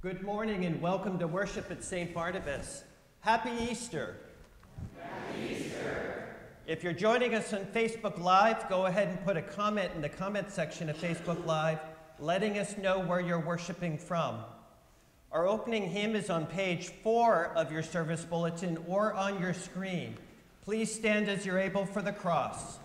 Good morning and welcome to worship at St. Barnabas. Happy Easter. Happy Easter. If you're joining us on Facebook Live, go ahead and put a comment in the comment section of Facebook Live letting us know where you're worshiping from. Our opening hymn is on page four of your service bulletin or on your screen. Please stand as you're able for the cross.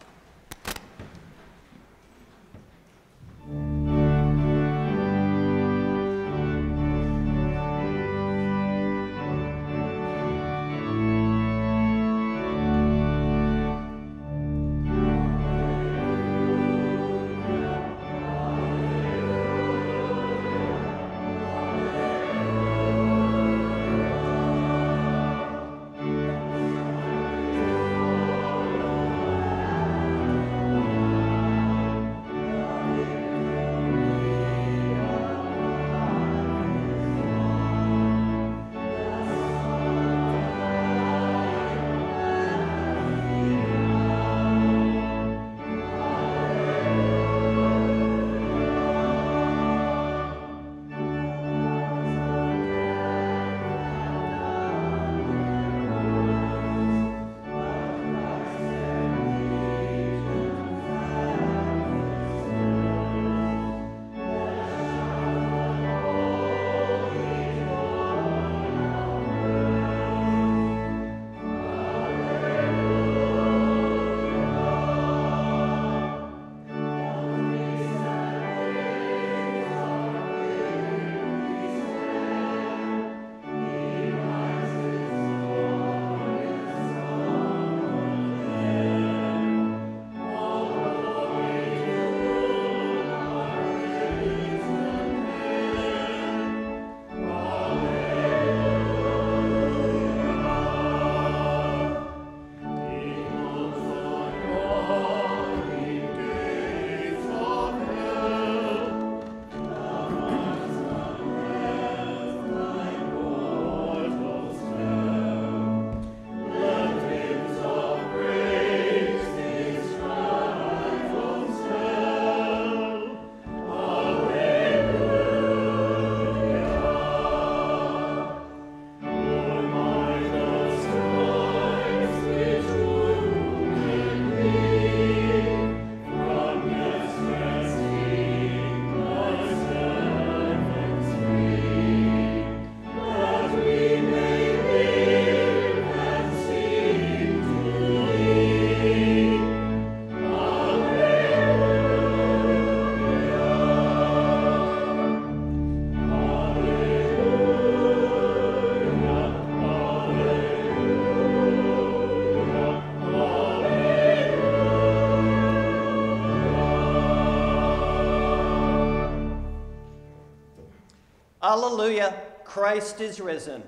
Alleluia, Christ is risen.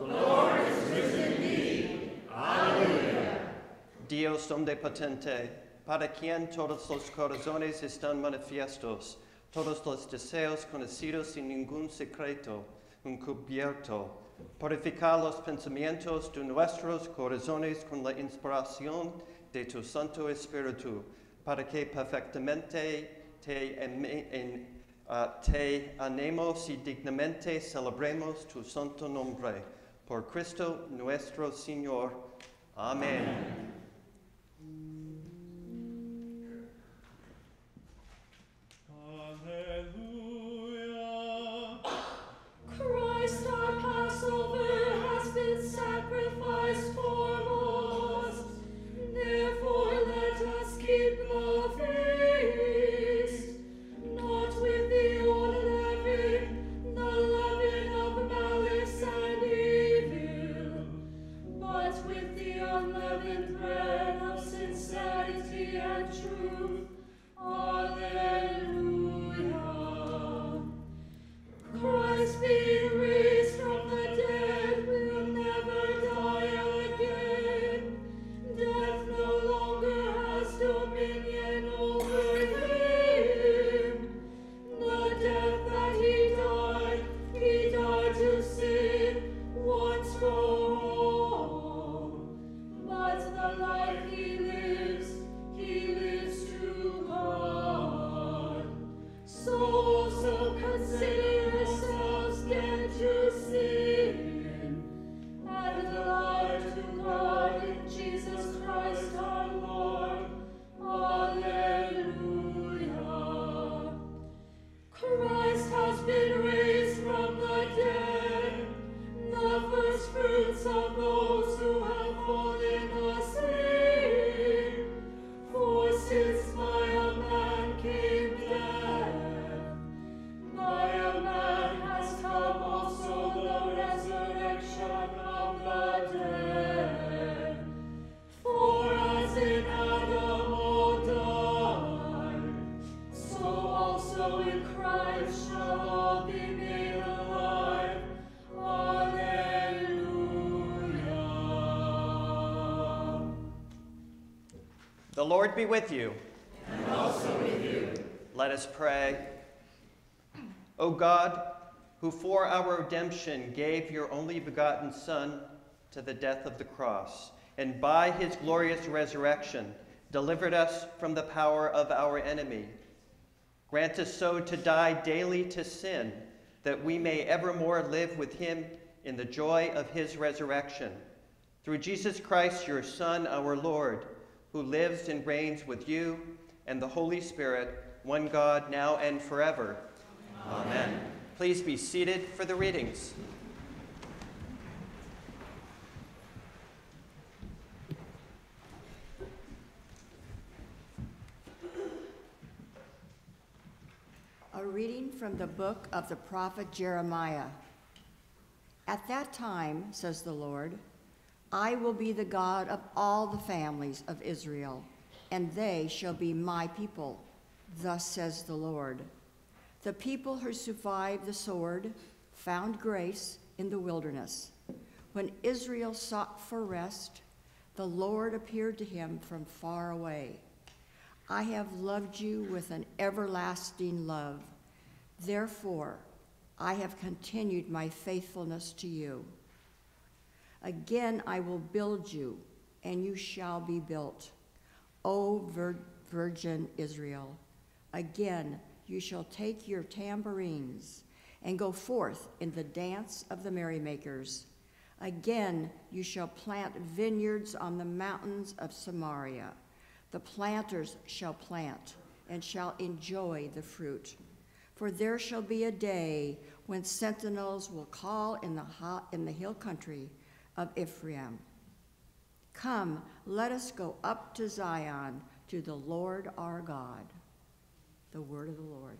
The Lord is risen indeed. Alleluia. Dios omnipotente, para quien todos los corazones están manifiestos, todos los deseos conocidos sin ningún secreto encubierto. Purificar los pensamientos de nuestros corazones con la inspiración de tu Santo Espíritu, para que perfectamente te en, Uh, te anemos y dignamente celebremos tu santo nombre. Por Cristo nuestro Señor. Amén. Amen. with the Lord be with you. And also with you. Let us pray. O God, who for our redemption gave your only begotten Son to the death of the cross, and by his glorious resurrection delivered us from the power of our enemy, grant us so to die daily to sin, that we may evermore live with him in the joy of his resurrection. Through Jesus Christ, your Son, our Lord, who lives and reigns with you and the Holy Spirit, one God, now and forever. Amen. Amen. Please be seated for the readings. A reading from the book of the prophet Jeremiah. At that time, says the Lord, I will be the God of all the families of Israel, and they shall be my people. Thus says the Lord. The people who survived the sword found grace in the wilderness. When Israel sought for rest, the Lord appeared to him from far away. I have loved you with an everlasting love. Therefore, I have continued my faithfulness to you. Again, I will build you, and you shall be built. O vir virgin Israel, again you shall take your tambourines and go forth in the dance of the merrymakers. Again you shall plant vineyards on the mountains of Samaria. The planters shall plant and shall enjoy the fruit. For there shall be a day when sentinels will call in the, in the hill country of Ephraim. Come, let us go up to Zion, to the Lord our God. The word of the Lord.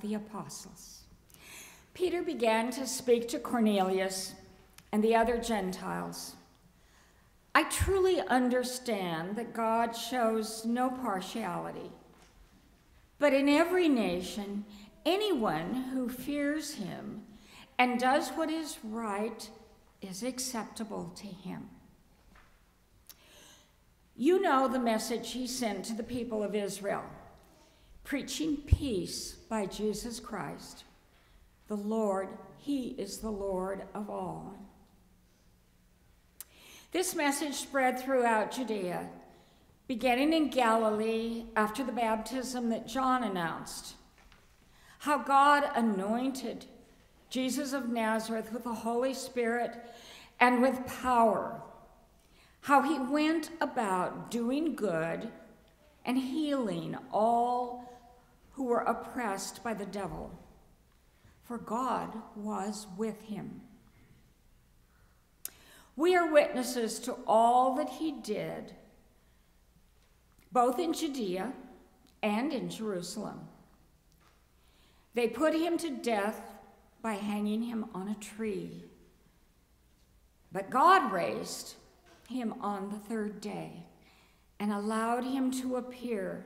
The Apostles. Peter began to speak to Cornelius and the other Gentiles. I truly understand that God shows no partiality, but in every nation, anyone who fears him and does what is right is acceptable to him. You know the message he sent to the people of Israel, preaching peace by Jesus Christ. The Lord, he is the Lord of all. This message spread throughout Judea, beginning in Galilee after the baptism that John announced. How God anointed Jesus of Nazareth with the Holy Spirit and with power. How he went about doing good and healing all who were oppressed by the devil, for God was with him. We are witnesses to all that he did, both in Judea and in Jerusalem. They put him to death by hanging him on a tree. But God raised him on the third day and allowed him to appear,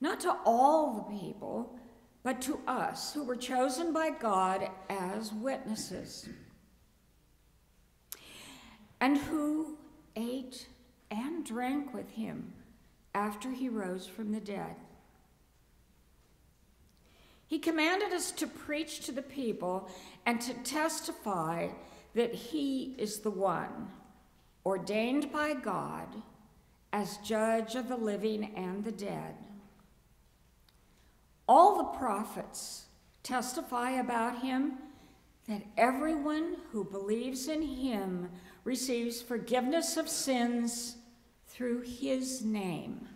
not to all the people, but to us who were chosen by God as witnesses and who ate and drank with him after he rose from the dead. He commanded us to preach to the people and to testify that he is the one ordained by God as judge of the living and the dead. All the prophets testify about him that everyone who believes in him receives forgiveness of sins through his name.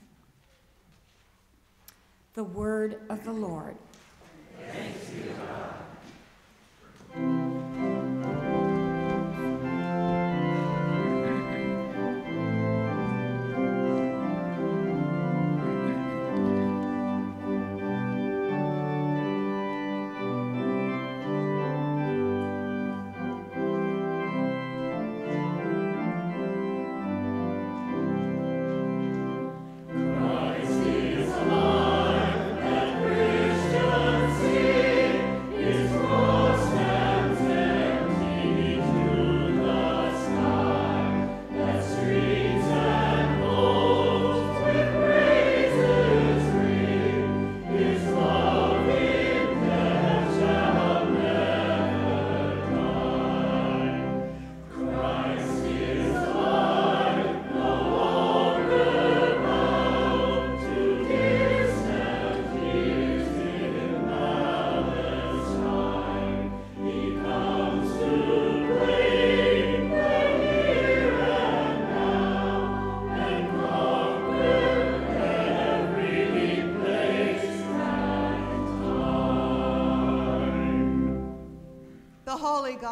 The word of the Lord. Thanks be to God.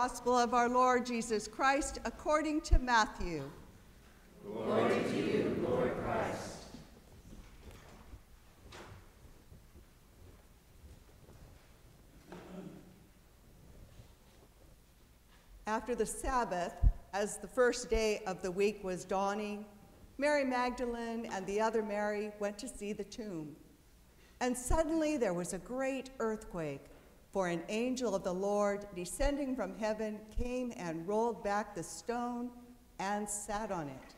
Gospel of our Lord Jesus Christ according to Matthew. Glory to you, Lord Christ. After the Sabbath, as the first day of the week was dawning, Mary Magdalene and the other Mary went to see the tomb. And suddenly there was a great earthquake for an angel of the Lord, descending from heaven, came and rolled back the stone and sat on it.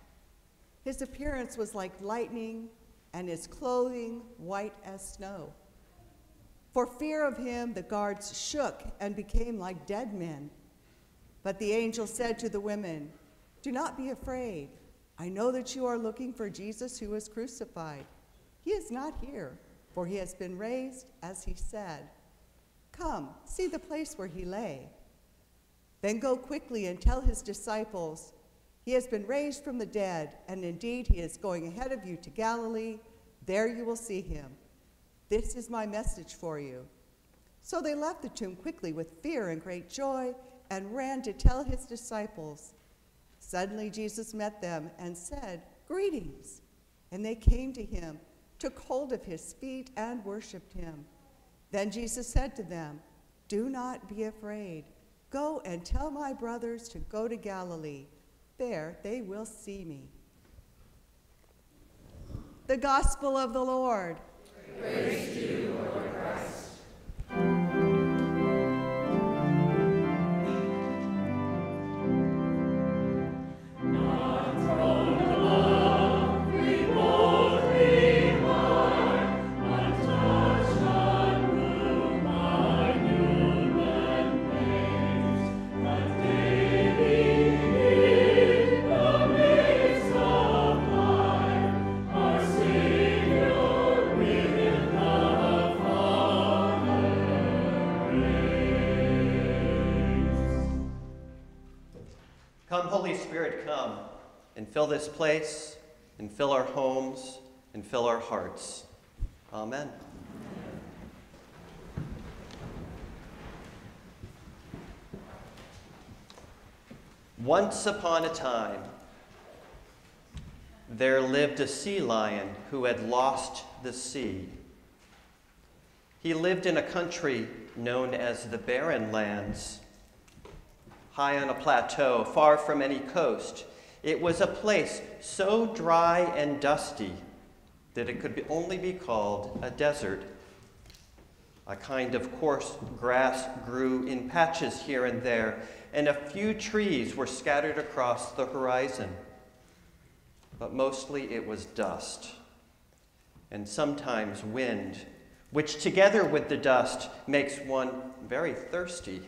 His appearance was like lightning, and his clothing white as snow. For fear of him, the guards shook and became like dead men. But the angel said to the women, Do not be afraid. I know that you are looking for Jesus who was crucified. He is not here, for he has been raised, as he said. Come, see the place where he lay. Then go quickly and tell his disciples, He has been raised from the dead, and indeed he is going ahead of you to Galilee. There you will see him. This is my message for you. So they left the tomb quickly with fear and great joy and ran to tell his disciples. Suddenly Jesus met them and said, Greetings. And they came to him, took hold of his feet, and worshiped him. Then Jesus said to them, Do not be afraid. Go and tell my brothers to go to Galilee. There they will see me. The Gospel of the Lord. Praise to you, Lord Christ. And fill this place, and fill our homes, and fill our hearts. Amen. Once upon a time, there lived a sea lion who had lost the sea. He lived in a country known as the Barren Lands, high on a plateau, far from any coast. It was a place so dry and dusty that it could be only be called a desert. A kind of coarse grass grew in patches here and there, and a few trees were scattered across the horizon. But mostly it was dust, and sometimes wind, which together with the dust makes one very thirsty.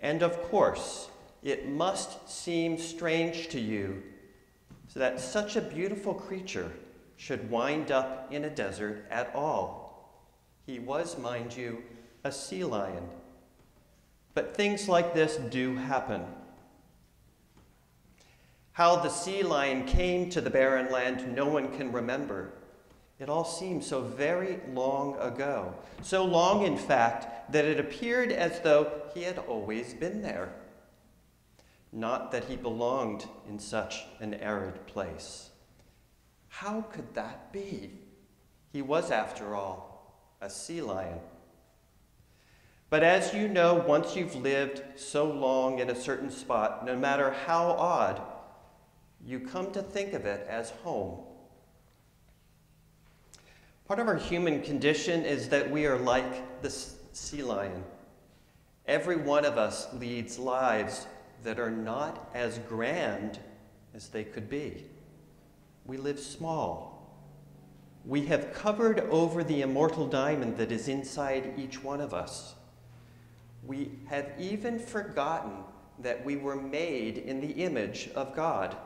And of course, it must seem strange to you so that such a beautiful creature should wind up in a desert at all. He was, mind you, a sea lion. But things like this do happen. How the sea lion came to the barren land, no one can remember. It all seems so very long ago. So long, in fact, that it appeared as though he had always been there not that he belonged in such an arid place. How could that be? He was, after all, a sea lion. But as you know, once you've lived so long in a certain spot, no matter how odd, you come to think of it as home. Part of our human condition is that we are like the sea lion. Every one of us leads lives that are not as grand as they could be. We live small. We have covered over the immortal diamond that is inside each one of us. We have even forgotten that we were made in the image of God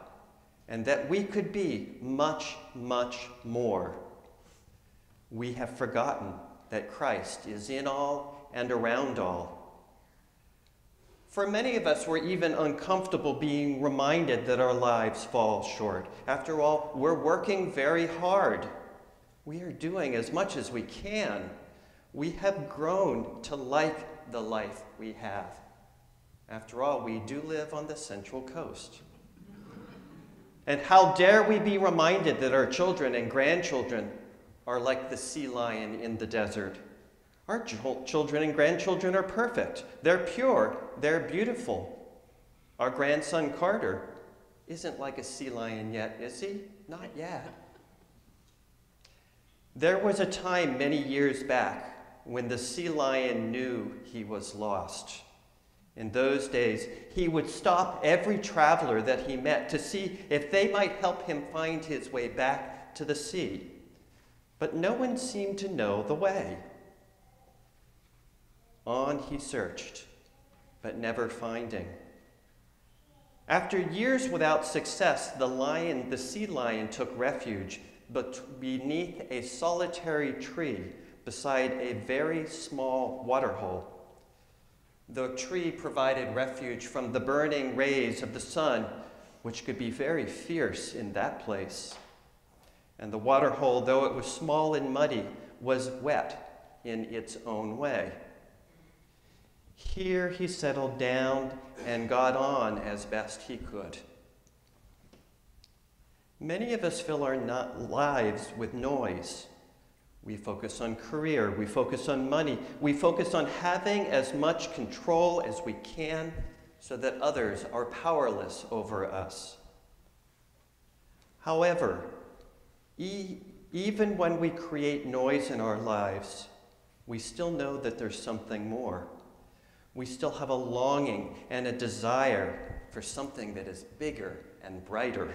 and that we could be much, much more. We have forgotten that Christ is in all and around all for many of us, we're even uncomfortable being reminded that our lives fall short. After all, we're working very hard. We are doing as much as we can. We have grown to like the life we have. After all, we do live on the Central Coast. And how dare we be reminded that our children and grandchildren are like the sea lion in the desert? Our children and grandchildren are perfect. They're pure. They're beautiful. Our grandson Carter isn't like a sea lion yet, is he? Not yet. There was a time many years back when the sea lion knew he was lost. In those days, he would stop every traveler that he met to see if they might help him find his way back to the sea. But no one seemed to know the way. On he searched, but never finding. After years without success, the lion, the sea lion, took refuge but beneath a solitary tree beside a very small waterhole. The tree provided refuge from the burning rays of the sun, which could be very fierce in that place. And the water hole, though it was small and muddy, was wet in its own way. Here he settled down and got on as best he could. Many of us fill our lives with noise. We focus on career, we focus on money, we focus on having as much control as we can so that others are powerless over us. However, e- even when we create noise in our lives, we still know that there's something more. We still have a longing and a desire for something that is bigger and brighter.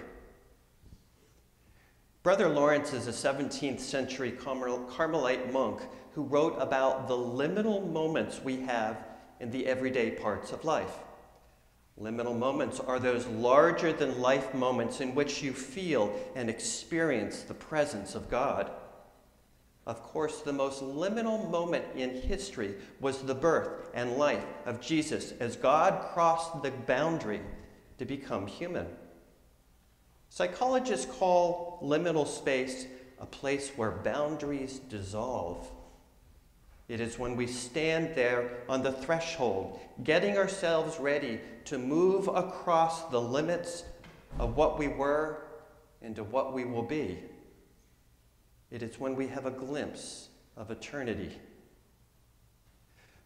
Brother Lawrence is a 17th century Carmelite monk who wrote about the liminal moments we have in the everyday parts of life. Liminal moments are those larger than life moments in which you feel and experience the presence of God. Of course, the most liminal moment in history was the birth and life of Jesus as God crossed the boundary to become human. Psychologists call liminal space a place where boundaries dissolve. It is when we stand there on the threshold, getting ourselves ready to move across the limits of what we were into what we will be. It is when we have a glimpse of eternity.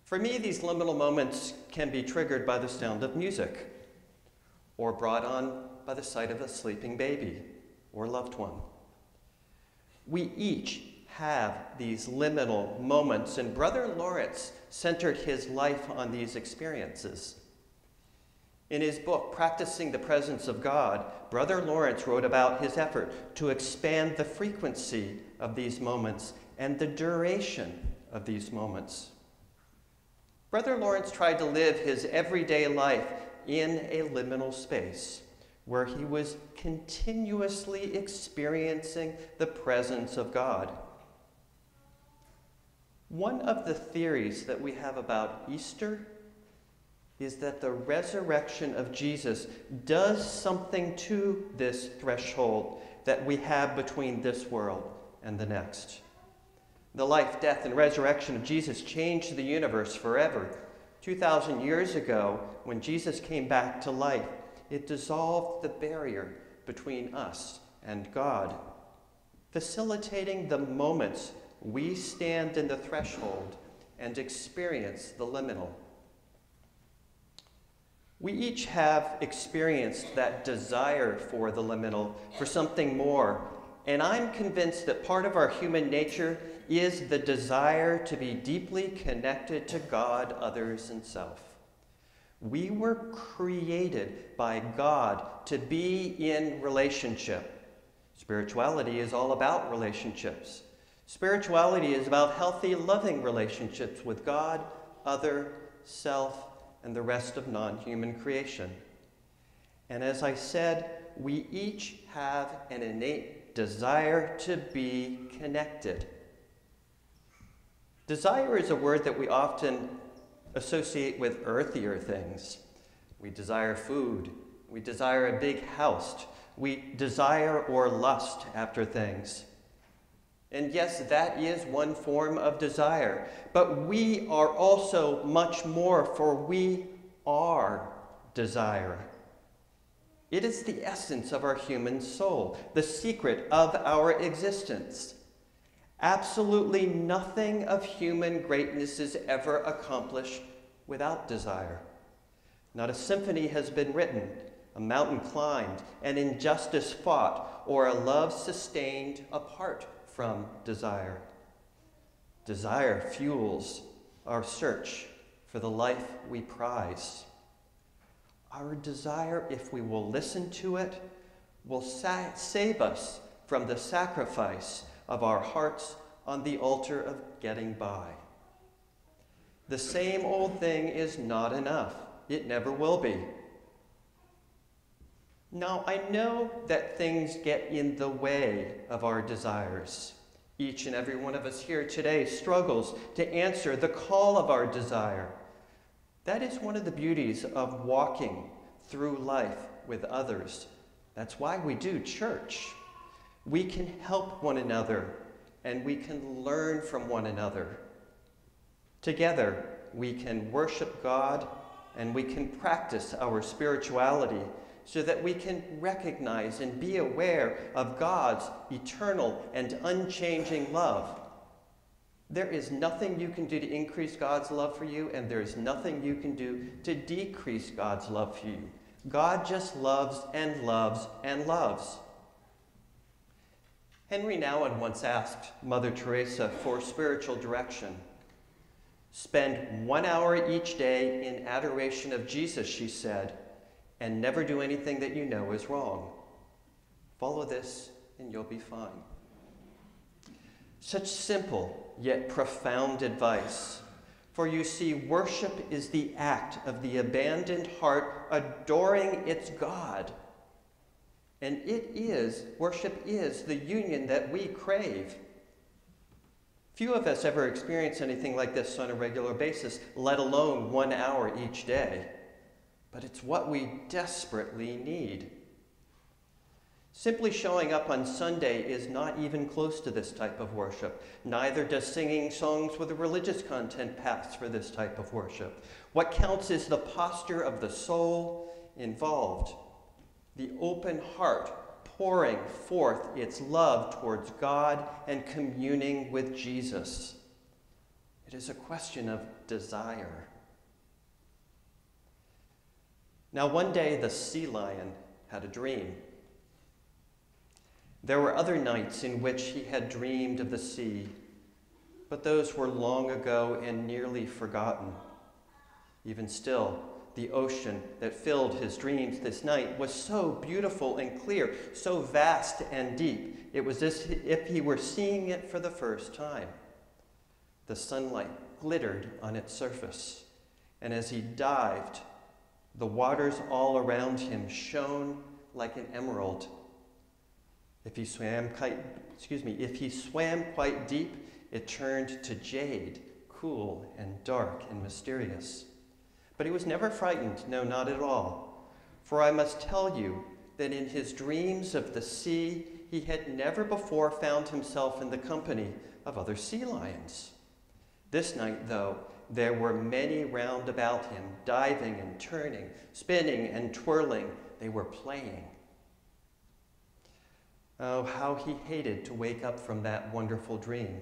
For me, these liminal moments can be triggered by the sound of music or brought on by the sight of a sleeping baby or loved one. We each have these liminal moments, and Brother Lawrence centered his life on these experiences. In his book, Practicing the Presence of God, Brother Lawrence wrote about his effort to expand the frequency of these moments and the duration of these moments. Brother Lawrence tried to live his everyday life in a liminal space where he was continuously experiencing the presence of God. One of the theories that we have about Easter is that the resurrection of Jesus does something to this threshold that we have between this world and the next. The life, death, and resurrection of Jesus changed the universe forever. 2,000 years ago, when Jesus came back to life, it dissolved the barrier between us and God, facilitating the moments we stand in the threshold and experience the liminal. We each have experienced that desire for the liminal, for something more. And I'm convinced that part of our human nature is the desire to be deeply connected to God, others, and self. We were created by God to be in relationship. Spirituality is all about relationships. Spirituality is about healthy, loving relationships with God, other, self, and the rest of non human creation. And as I said, we each have an innate desire to be connected. Desire is a word that we often associate with earthier things. We desire food. We desire a big house. We desire or lust after things. And yes, that is one form of desire. But we are also much more, for we are desire. It is the essence of our human soul, the secret of our existence. Absolutely nothing of human greatness is ever accomplished without desire. Not a symphony has been written, a mountain climbed, an injustice fought, or a love sustained apart from desire. Desire fuels our search for the life we prize. Our desire, if we will listen to it, will sa- save us from the sacrifice of our hearts on the altar of getting by. The same old thing is not enough. It never will be. Now, I know that things get in the way of our desires. Each and every one of us here today struggles to answer the call of our desire. That is one of the beauties of walking through life with others. That's why we do church. We can help one another and we can learn from one another. Together, we can worship God and we can practice our spirituality so that we can recognize and be aware of God's eternal and unchanging love. There is nothing you can do to increase God's love for you, and there is nothing you can do to decrease God's love for you. God just loves and loves and loves. Henry Nouwen once asked Mother Teresa for spiritual direction. Spend one hour each day in adoration of Jesus, she said, and never do anything that you know is wrong. Follow this, and you'll be fine. Such simple yet profound advice. For you see, worship is the act of the abandoned heart adoring its God and it is, worship is the union that we crave. Few of us ever experience anything like this on a regular basis, let alone one hour each day. But it's what we desperately need. Simply showing up on Sunday is not even close to this type of worship. Neither does singing songs with a religious content pass for this type of worship. What counts is the posture of the soul involved the open heart pouring forth its love towards God and communing with Jesus. It is a question of desire. Now, one day the sea lion had a dream. There were other nights in which he had dreamed of the sea, but those were long ago and nearly forgotten. Even still, the ocean that filled his dreams this night was so beautiful and clear, so vast and deep. It was as if he were seeing it for the first time. The sunlight glittered on its surface, and as he dived, the waters all around him shone like an emerald. If he swam quite, excuse me, if he swam quite deep, it turned to jade, cool and dark and mysterious. But he was never frightened, no, not at all. For I must tell you that in his dreams of the sea, he had never before found himself in the company of other sea lions. This night, though, there were many round about him, diving and turning, spinning and twirling. They were playing. Oh, how he hated to wake up from that wonderful dream.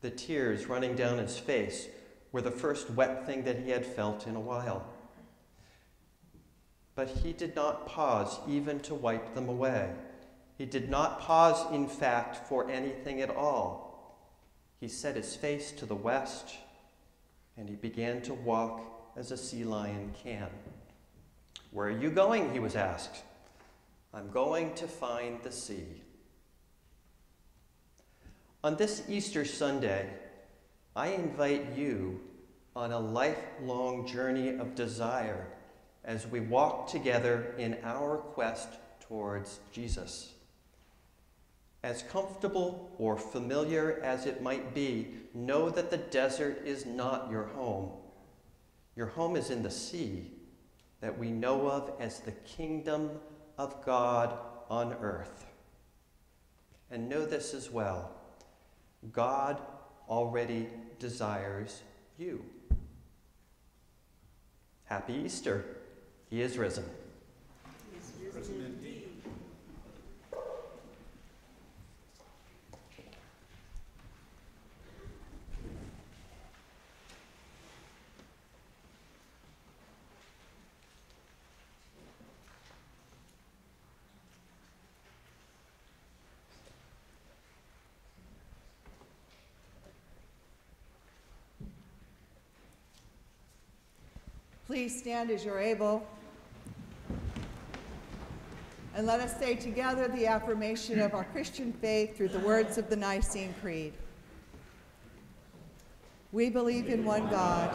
The tears running down his face were the first wet thing that he had felt in a while. But he did not pause even to wipe them away. He did not pause, in fact, for anything at all. He set his face to the west and he began to walk as a sea lion can. Where are you going? he was asked. I'm going to find the sea. On this Easter Sunday, I invite you on a lifelong journey of desire as we walk together in our quest towards Jesus. As comfortable or familiar as it might be, know that the desert is not your home. Your home is in the sea that we know of as the kingdom of God on earth. And know this as well God already desires you. Happy Easter. He is risen. Please stand as you're able. And let us say together the affirmation of our Christian faith through the words of the Nicene Creed. We believe in one God,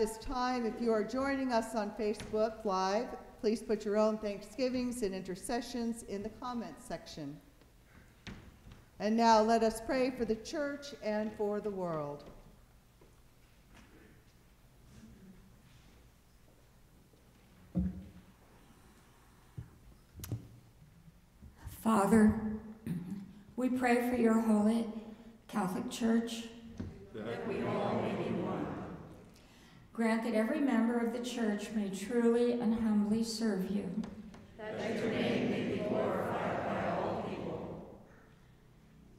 this time, if you are joining us on Facebook Live, please put your own thanksgivings and intercessions in the comments section. And now let us pray for the church and for the world. Father, we pray for your holy Catholic Church. That we all may be one. Grant that every member of the church may truly and humbly serve you. That your name may be glorified by all people.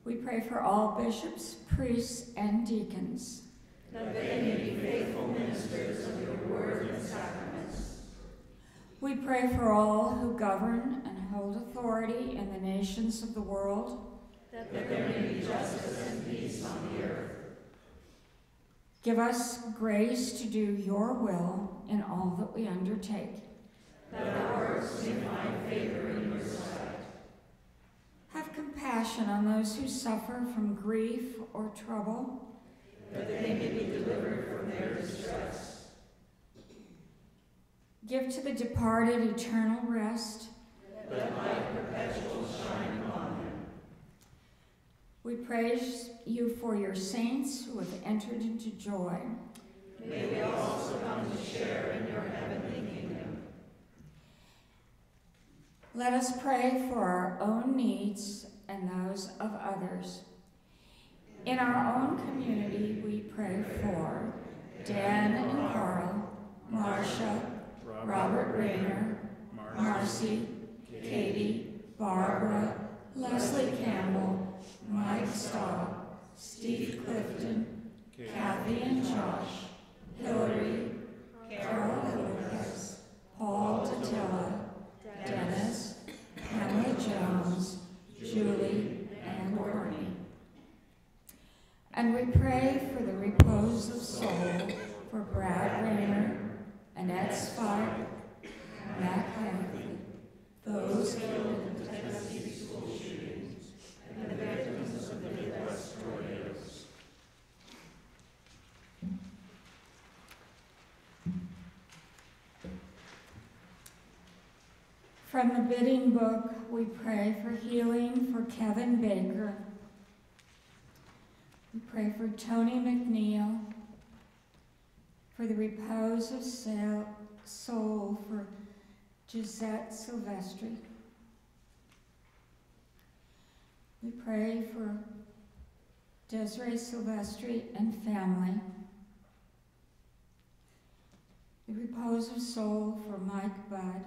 We pray for all bishops, priests, and deacons. That they may be faithful ministers of your word and sacraments. We pray for all who govern and hold authority in the nations of the world. That there may be justice and peace on the earth. Give us grace to do your will in all that we undertake. That our works may find favor in your sight. Have compassion on those who suffer from grief or trouble. That they may be delivered from their distress. Give to the departed eternal rest. That light perpetual shine upon them. We praise you for your saints who have entered into joy. May they also come to share in your heavenly kingdom. Let us pray for our own needs and those of others. In our own community, we pray for Dan and Carl, Marcia, Robert Rayner, Marcy, Katie, Barbara, Leslie Campbell, Mike Staub, Steve Clifton, Kathy and Josh, Hillary, Carol Hildebrand, Paul Tatilla, Dennis, Pamela Jones, Julie, and Courtney. And we pray for the repose of soul for Brad Rayner, Annette Spike, Matt Hadley, those killed in the Texas school shootings, From the bidding book, we pray for healing for Kevin Baker. We pray for Tony McNeil, for the repose of soul for Gisette Silvestri. We pray for Desiree Silvestri and family. The repose of soul for Mike Budd.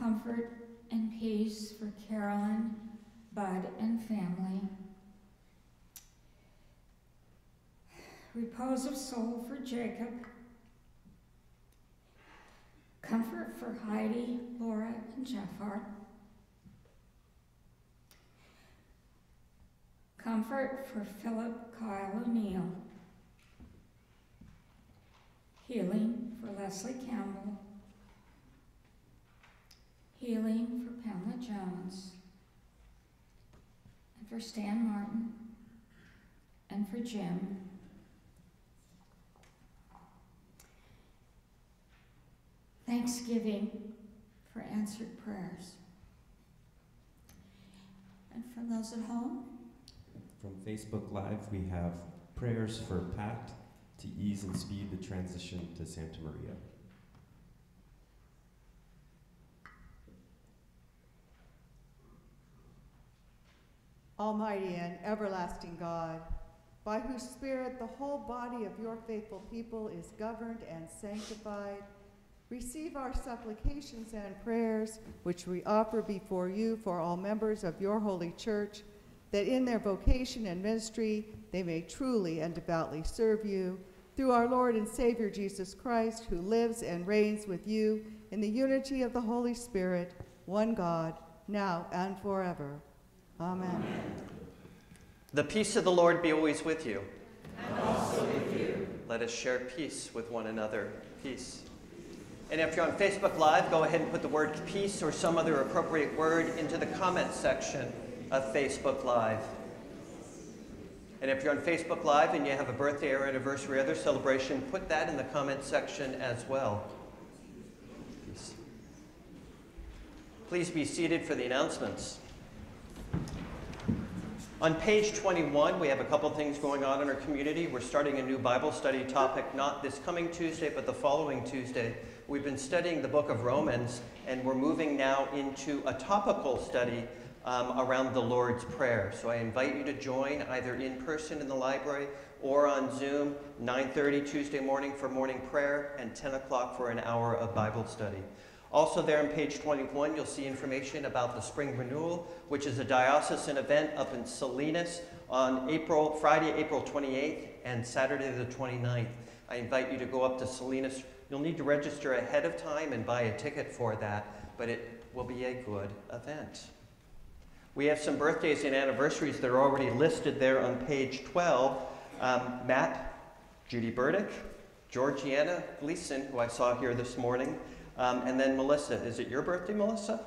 Comfort and peace for Carolyn, Bud, and family. Repose of soul for Jacob. Comfort for Heidi, Laura, and Jeffar. Comfort for Philip Kyle O'Neill. Healing for Leslie Campbell. Healing for Pamela Jones. And for Stan Martin. And for Jim. Thanksgiving for answered prayers. And from those at home, From Facebook Live, we have prayers for Pat to ease and speed the transition to Santa Maria. Almighty and everlasting God, by whose Spirit the whole body of your faithful people is governed and sanctified, receive our supplications and prayers, which we offer before you for all members of your holy church, that in their vocation and ministry they may truly and devoutly serve you. Through our Lord and Savior Jesus Christ, who lives and reigns with you in the unity of the Holy Spirit, one God, now and forever. Amen. The peace of the Lord be always with you. And also with you. Let us share peace with one another. Peace. And if you're on Facebook Live, go ahead and put the word peace or some other appropriate word into the comments section of Facebook Live. And if you're on Facebook Live and you have a birthday or anniversary or other celebration, put that in the comment section as well. Please be seated for the announcements. On page 21, we have a couple things going on in our community. We're starting a new Bible study topic, not this coming Tuesday, but the following Tuesday. We've been studying the book of Romans, and we're moving now into a topical study um, around the Lord's Prayer. So I invite you to join either in person in the library or on Zoom, 9.30 Tuesday morning for morning prayer and 10 o'clock for an hour of Bible study. Also there on page 21, you'll see information about the Spring Renewal, which is a diocesan event up in Salinas on April, Friday, April 28th and Saturday the 29th. I invite you to go up to Salinas. You'll need to register ahead of time and buy a ticket for that, but it will be a good event. We have some birthdays and anniversaries that are already listed there on page 12. Um, Matt, Judy Burdick, Georgiana Gleason, who I saw here this morning, um, and then Melissa. Is it your birthday, Melissa?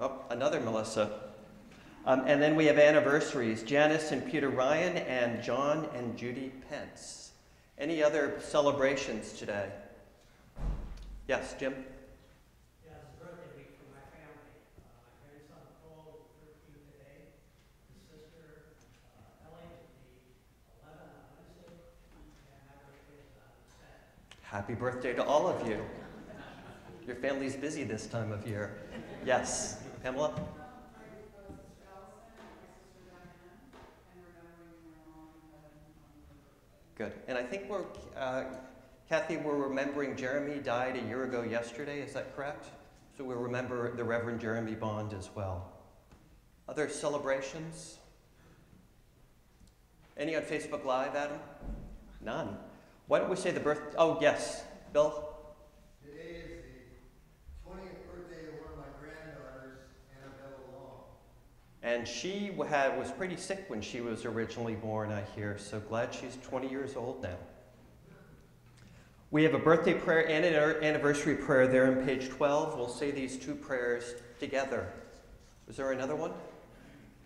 Oh, another Melissa. Um, and then we have anniversaries Janice and Peter Ryan, and John and Judy Pence. Any other celebrations today? Yes, Jim? Yeah, it's birthday week for my family. Uh, my grandson Cole is 13 today. His sister uh, Ellie will be 11 on Wednesday, and my birthday is on Saturday. Happy birthday to all of you. Your family's busy this time of year. Yes, Pamela? Good. And I think we're, uh, Kathy, we're remembering Jeremy died a year ago yesterday. Is that correct? So we remember the Reverend Jeremy Bond as well. Other celebrations? Any on Facebook Live, Adam? None. Why don't we say the birth? Oh, yes. Bill? Today is the 20th birthday of one of my granddaughters, Annabella Long. And she had, was pretty sick when she was originally born, I hear, so glad she's 20 years old now. We have a birthday prayer and an er, anniversary prayer there on page 12. We'll say these two prayers together. Is there another one?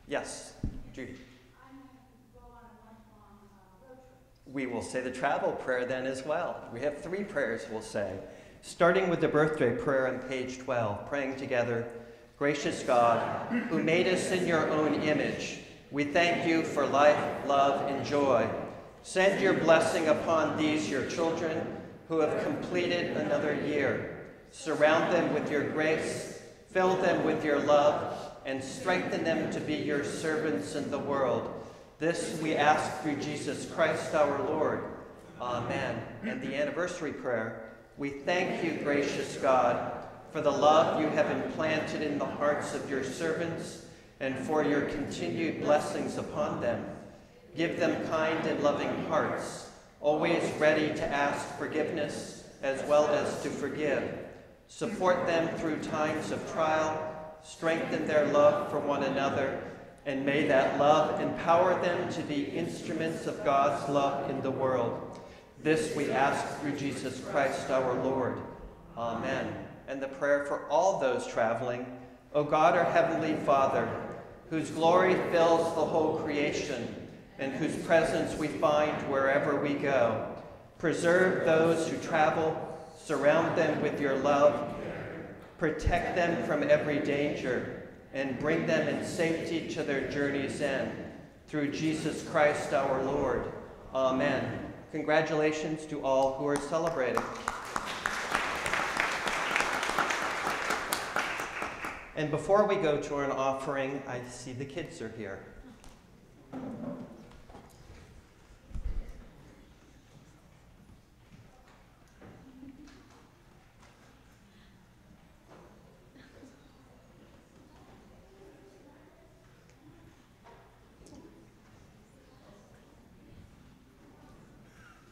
Yes, Judy. We will say the travel prayer then as well. We have three prayers we'll say. Starting with the birthday prayer on page 12, praying together Gracious God, who made us in your own image, we thank you for life, love, and joy. Send your blessing upon these, your children, who have completed another year. Surround them with your grace, fill them with your love, and strengthen them to be your servants in the world. This we ask through Jesus Christ our Lord. Amen. And the anniversary prayer. We thank you, gracious God, for the love you have implanted in the hearts of your servants and for your continued blessings upon them. Give them kind and loving hearts, always ready to ask forgiveness as well as to forgive. Support them through times of trial, strengthen their love for one another, and may that love empower them to be instruments of God's love in the world. This we ask through Jesus Christ our Lord. Amen. And the prayer for all those traveling, O God, our Heavenly Father, whose glory fills the whole creation, and whose presence we find wherever we go. Preserve those who travel, surround them with your love, protect them from every danger, and bring them in safety to their journey's end. Through Jesus Christ our Lord. Amen. Congratulations to all who are celebrating. And before we go to an offering, I see the kids are here.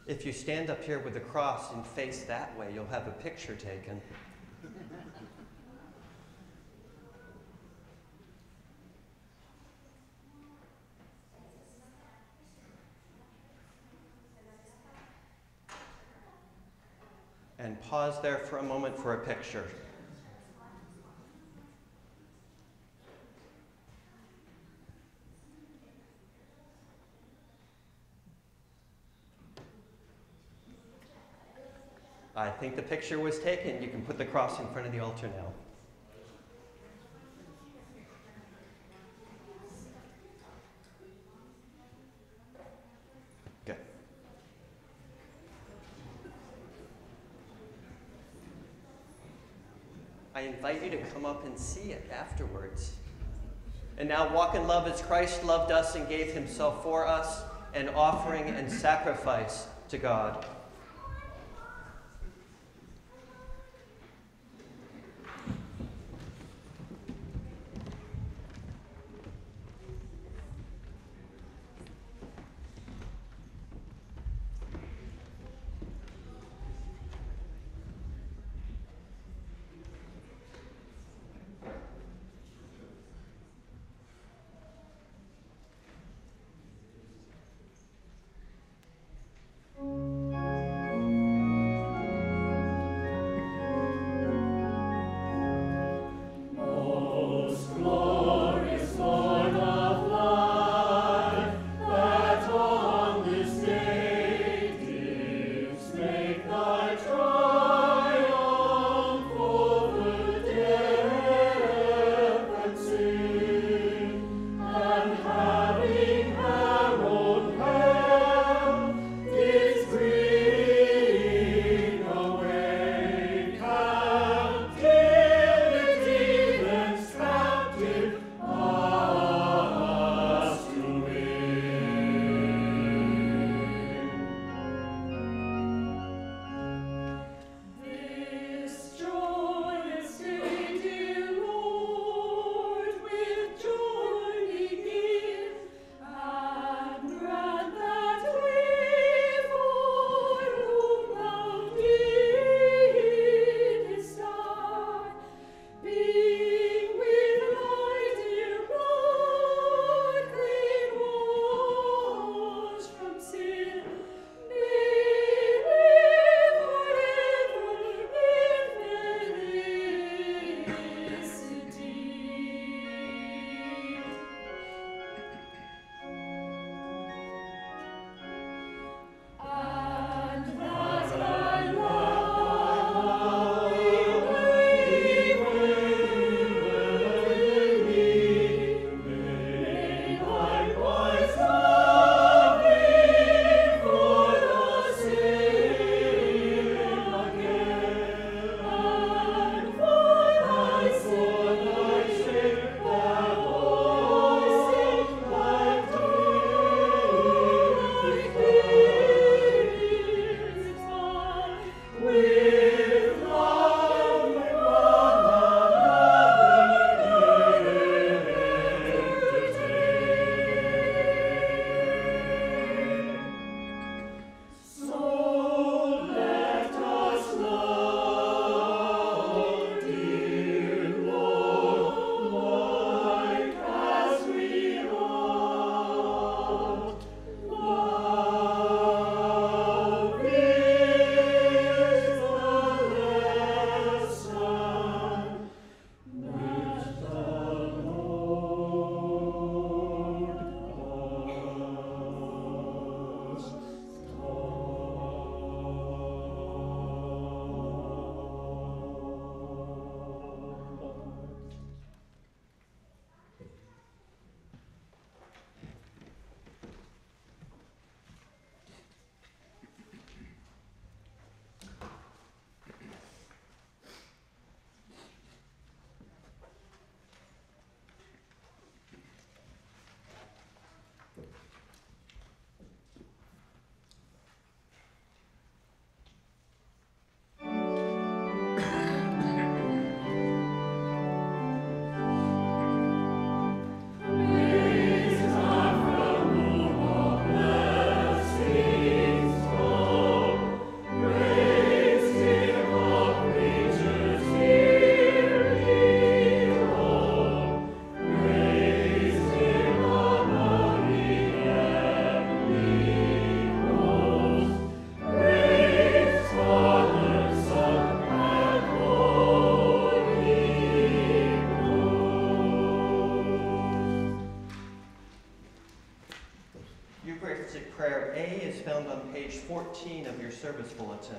If you stand up here with the cross and face that way, you'll have a picture taken. and pause there for a moment for a picture. I think the picture was taken. You can put the cross in front of the altar now. I invite you to come up and see it afterwards. And now walk in love as Christ loved us and gave himself for us, an offering and sacrifice to God. 14 of your service bulletin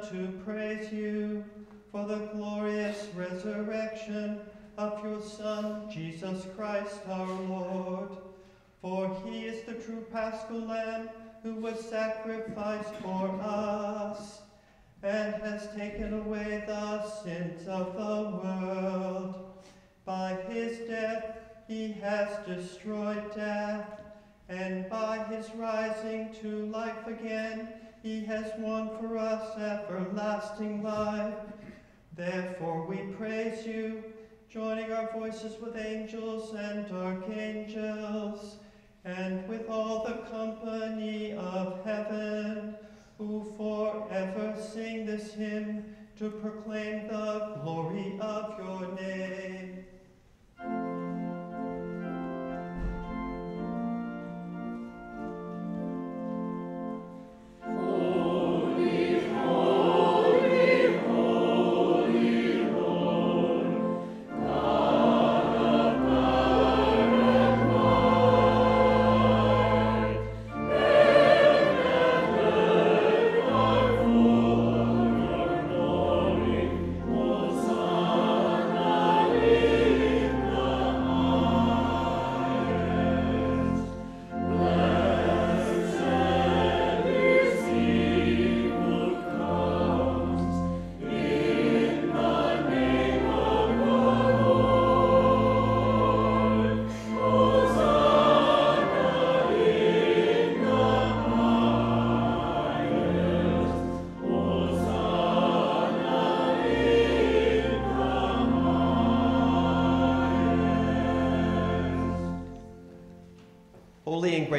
to praise you for the glorious resurrection of your Son, Jesus Christ our Lord. For he is the true paschal lamb who was sacrificed for us and has taken away the sins of the world. By his death he has destroyed death, and by his rising to life again he has won for us everlasting life. Therefore we praise you, joining our voices with angels and archangels, and with all the company of heaven, who forever sing this hymn to proclaim the glory of your name.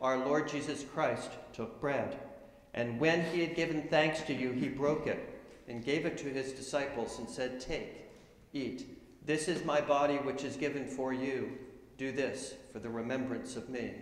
our Lord Jesus Christ took bread. And when he had given thanks to you, he broke it and gave it to his disciples and said, Take, eat. This is my body which is given for you. Do this for the remembrance of me.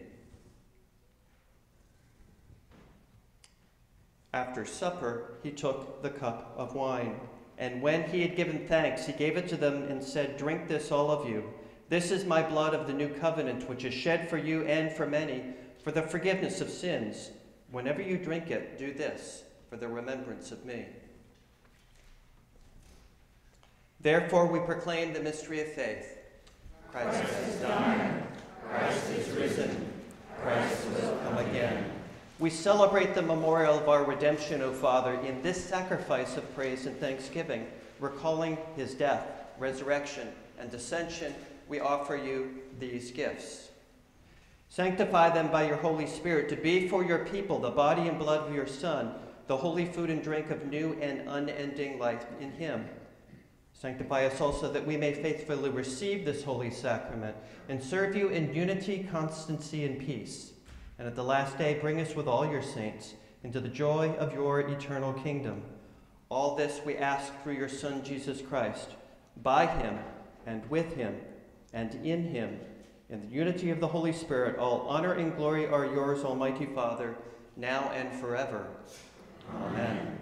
After supper, he took the cup of wine. And when he had given thanks, he gave it to them and said, Drink this, all of you. This is my blood of the new covenant, which is shed for you and for many for the forgiveness of sins. Whenever you drink it, do this for the remembrance of me. Therefore, we proclaim the mystery of faith. Christ has died. Christ is risen. Christ will come again. We celebrate the memorial of our redemption, O Father, in this sacrifice of praise and thanksgiving, recalling his death, resurrection, and ascension. We offer you these gifts. Sanctify them by your Holy Spirit to be for your people the body and blood of your Son, the holy food and drink of new and unending life in him. Sanctify us also that we may faithfully receive this holy sacrament and serve you in unity, constancy, and peace. And at the last day, bring us with all your saints into the joy of your eternal kingdom. All this we ask through your Son, Jesus Christ, by him and with him and in him. In the unity of the Holy Spirit, all honor and glory are yours, Almighty Father, now and forever. Amen.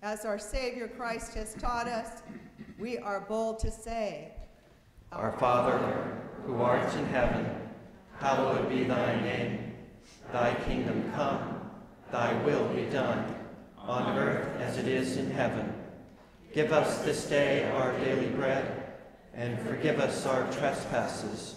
As our Savior Christ has taught us, we are bold to say, Our Father, who art in heaven, hallowed be thy name. Thy kingdom come, thy will be done, on earth as it is in heaven. Give us this day our daily bread, and forgive us our trespasses,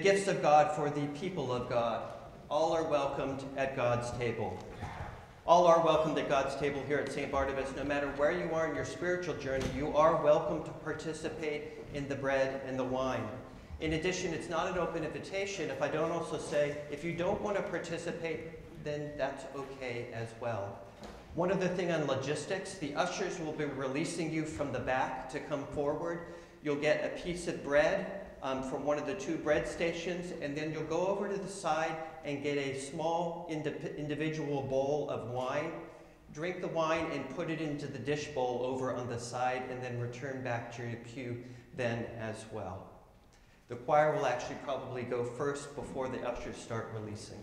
Gifts of God for the people of God. All are welcomed at God's table. All are welcomed at God's table here at St. Barnabas. No matter where you are in your spiritual journey, you are welcome to participate in the bread and the wine. In addition, it's not an open invitation if I don't also say, if you don't want to participate, then that's okay as well. One other thing on logistics the ushers will be releasing you from the back to come forward. You'll get a piece of bread um, from one of the two bread stations, and then you'll go over to the side and get a small indi- individual bowl of wine. Drink the wine and put it into the dish bowl over on the side, and then return back to your pew then as well. The choir will actually probably go first before the ushers start releasing.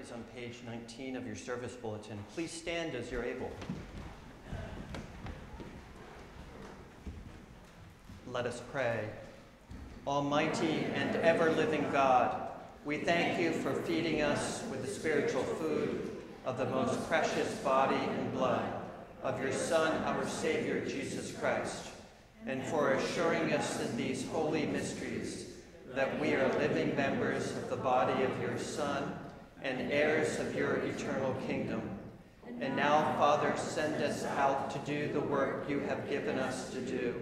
Is on page 19 of your service bulletin. Please stand as you're able. Let us pray. Almighty and ever living God, we thank you for feeding us with the spiritual food of the most precious body and blood of your Son, our Savior, Jesus Christ, and for assuring us in these holy mysteries that we are living members of the body of your Son and heirs of your eternal kingdom. And now, Father, send us out to do the work you have given us to do,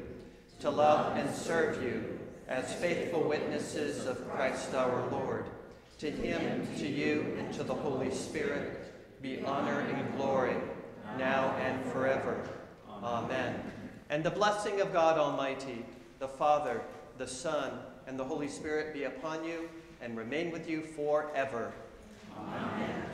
to love and serve you as faithful witnesses of Christ our Lord. To him, to you, and to the Holy Spirit be honor and glory, now and forever. Amen. And the blessing of God Almighty, the Father, the Son, and the Holy Spirit be upon you and remain with you forever. Amen.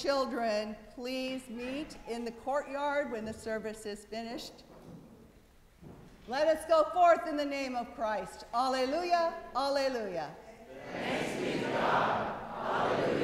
Children please meet in the courtyard when the service is finished? Let us go forth in the name of Christ. Alleluia, alleluia. Thanks be to God. Alleluia.